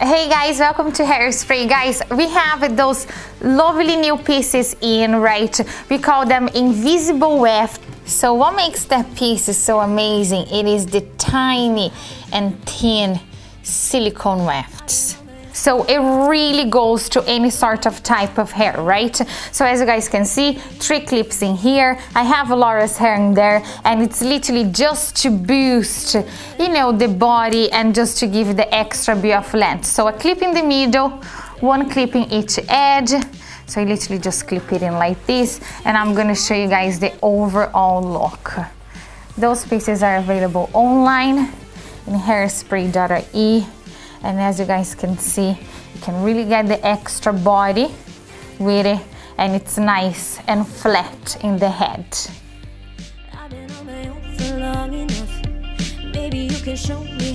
Hey guys, welcome to Hairspray. Guys, we have those lovely new pieces in, right? We call them invisible weft. So what makes that piece so amazing? It is the tiny and thin silicone wefts. So it really goes to any sort of type of hair, right? So as you guys can see, three clips in here. I have Laura's hair in there and it's literally just to boost, you know, the body and just to give the extra bit of length. So a clip in the middle, one clip in each edge. So I literally just clip it in like this and I'm gonna show you guys the overall look. Those pieces are available online in hairspray.ie and as you guys can see you can really get the extra body with it and it's nice and flat in the head